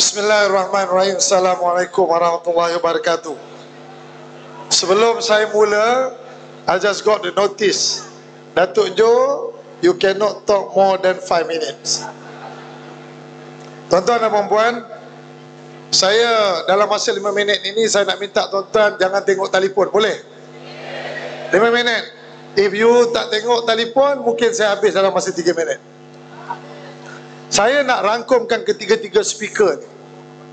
Bismillahirrahmanirrahim. Assalamualaikum warahmatullahi wabarakatuh. Sebelum saya mula, I just got the notice. Datuk Jo, you cannot talk more than 5 minutes. Tuan-tuan dan puan saya dalam masa 5 minit ini saya nak minta tuan-tuan jangan tengok telefon, boleh? 5 minit. If you tak tengok telefon, mungkin saya habis dalam masa 3 minit. Saya nak rangkumkan ketiga-tiga speaker ni.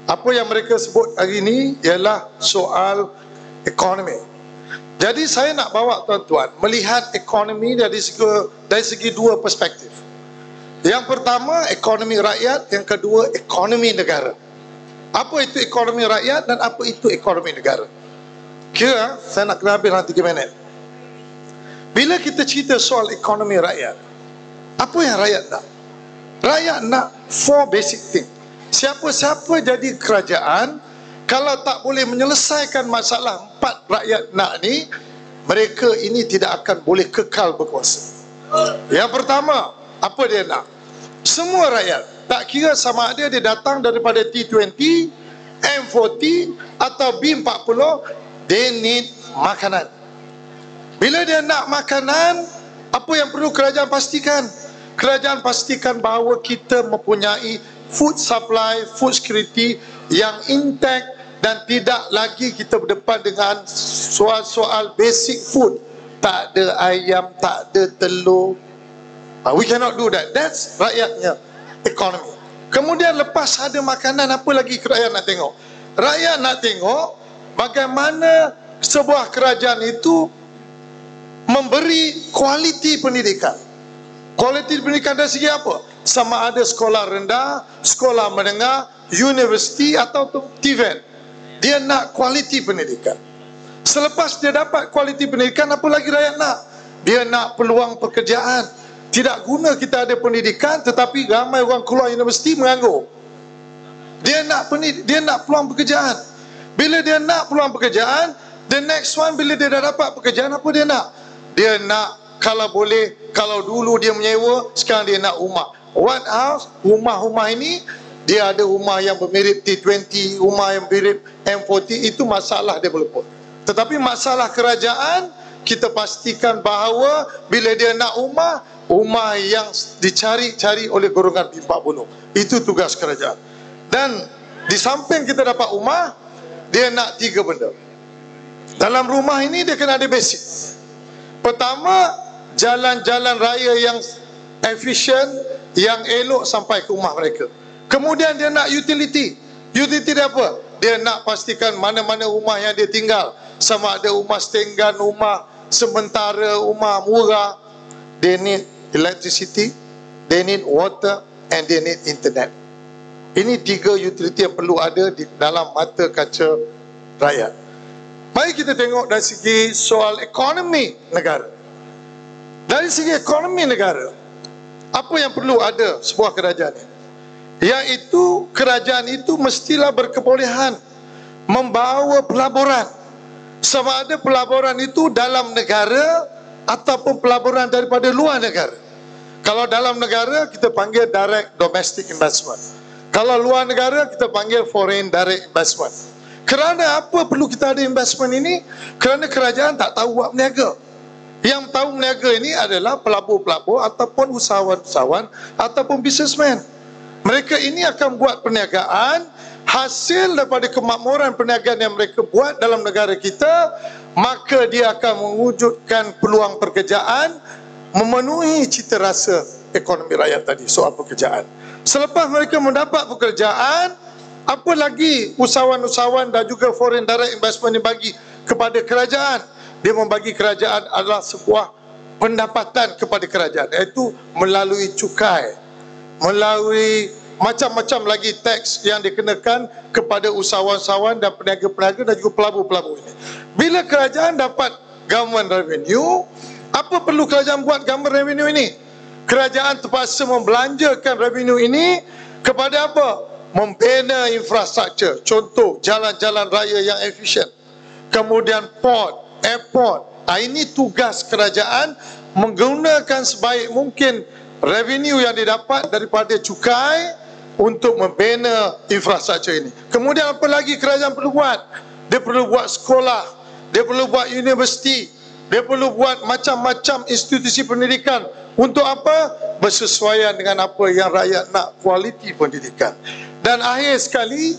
Apa yang mereka sebut hari ini ialah soal ekonomi. Jadi saya nak bawa tuan-tuan melihat ekonomi dari segi, dari segi dua perspektif. Yang pertama ekonomi rakyat, yang kedua ekonomi negara. Apa itu ekonomi rakyat dan apa itu ekonomi negara? Kira saya nak kena habis dalam 3 minit. Bila kita cerita soal ekonomi rakyat, apa yang rakyat nak? Rakyat nak four basic thing. Siapa-siapa jadi kerajaan, kalau tak boleh menyelesaikan masalah empat rakyat nak ni, mereka ini tidak akan boleh kekal berkuasa. Yang pertama, apa dia nak? Semua rakyat, tak kira sama ada dia datang daripada T20, M40 atau B40, they need makanan. Bila dia nak makanan, apa yang perlu kerajaan pastikan? kerajaan pastikan bahawa kita mempunyai food supply, food security yang intact dan tidak lagi kita berdepan dengan soal-soal basic food. Tak ada ayam, tak ada telur. Uh, we cannot do that. That's rakyatnya ekonomi. Kemudian lepas ada makanan, apa lagi rakyat nak tengok? Rakyat nak tengok bagaimana sebuah kerajaan itu memberi kualiti pendidikan. Kualiti pendidikan dari segi apa? Sama ada sekolah rendah, sekolah menengah, universiti atau TVET. Dia nak kualiti pendidikan. Selepas dia dapat kualiti pendidikan, apa lagi rakyat nak? Dia nak peluang pekerjaan. Tidak guna kita ada pendidikan tetapi ramai orang keluar universiti menganggur. Dia nak dia nak peluang pekerjaan. Bila dia nak peluang pekerjaan, the next one bila dia dah dapat pekerjaan apa dia nak? Dia nak kalau boleh kalau dulu dia menyewa sekarang dia nak rumah what house rumah-rumah ini dia ada rumah yang bermirip T20 rumah yang mirip M40 itu masalah developer tetapi masalah kerajaan kita pastikan bahawa bila dia nak rumah rumah yang dicari-cari oleh golongan B40 itu tugas kerajaan. Dan di samping kita dapat rumah dia nak tiga benda. Dalam rumah ini dia kena ada basic. Pertama jalan-jalan raya yang efisien, yang elok sampai ke rumah mereka. Kemudian dia nak utility. Utility dia apa? Dia nak pastikan mana-mana rumah yang dia tinggal. Sama ada rumah setenggan, rumah sementara, rumah murah. They need electricity, they need water and they need internet. Ini tiga utility yang perlu ada di dalam mata kaca rakyat. Mari kita tengok dari segi soal ekonomi negara. Dari segi ekonomi negara, apa yang perlu ada sebuah kerajaan ini? Iaitu kerajaan itu mestilah berkebolehan membawa pelaburan. Sama ada pelaburan itu dalam negara ataupun pelaburan daripada luar negara. Kalau dalam negara kita panggil direct domestic investment. Kalau luar negara kita panggil foreign direct investment. Kerana apa perlu kita ada investment ini? Kerana kerajaan tak tahu buat berniaga. Yang tahu meniaga ini adalah pelabur-pelabur ataupun usahawan-usahawan ataupun bisnesmen. Mereka ini akan buat perniagaan hasil daripada kemakmuran perniagaan yang mereka buat dalam negara kita maka dia akan mewujudkan peluang pekerjaan memenuhi cita rasa ekonomi rakyat tadi soal pekerjaan. Selepas mereka mendapat pekerjaan apa lagi usahawan-usahawan dan juga foreign direct investment yang bagi kepada kerajaan dia membagi kerajaan adalah sebuah pendapatan kepada kerajaan iaitu melalui cukai melalui macam-macam lagi teks yang dikenakan kepada usahawan-usahawan dan peniaga-peniaga dan juga pelabur-pelabur ini. Bila kerajaan dapat government revenue apa perlu kerajaan buat government revenue ini? Kerajaan terpaksa membelanjakan revenue ini kepada apa? Membina infrastruktur contoh jalan-jalan raya yang efisien kemudian port airport. Ah, ini tugas kerajaan menggunakan sebaik mungkin revenue yang didapat daripada cukai untuk membina infrastruktur ini. Kemudian apa lagi kerajaan perlu buat? Dia perlu buat sekolah, dia perlu buat universiti, dia perlu buat macam-macam institusi pendidikan. Untuk apa? Bersesuaian dengan apa yang rakyat nak, kualiti pendidikan. Dan akhir sekali,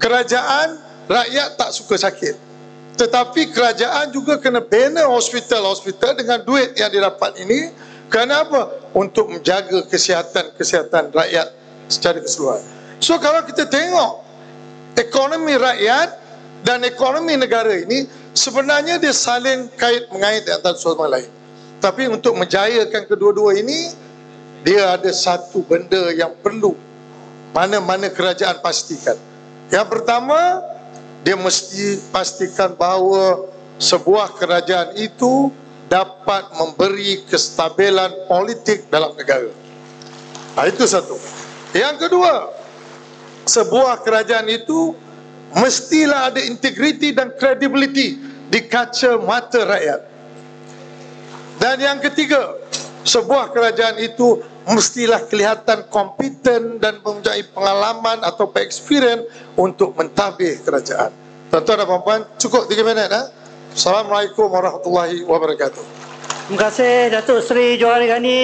kerajaan, rakyat tak suka sakit. Tetapi kerajaan juga kena bina hospital-hospital dengan duit yang didapat ini. Kenapa? Untuk menjaga kesihatan-kesihatan rakyat secara keseluruhan. So kalau kita tengok ekonomi rakyat dan ekonomi negara ini sebenarnya dia saling kait mengait antara satu sama lain. Tapi untuk menjayakan kedua-dua ini dia ada satu benda yang perlu mana-mana kerajaan pastikan. Yang pertama dia mesti pastikan bahawa sebuah kerajaan itu dapat memberi kestabilan politik dalam negara. Nah, itu satu. Yang kedua, sebuah kerajaan itu mestilah ada integriti dan credibility di kaca mata rakyat. Dan yang ketiga, sebuah kerajaan itu mestilah kelihatan kompeten dan mempunyai pengalaman atau experience untuk mentadbir kerajaan. Tuan-tuan dan puan-puan, cukup 3 minit. Ha? Assalamualaikum warahmatullahi wabarakatuh. Terima kasih Datuk Seri Johari Ghani.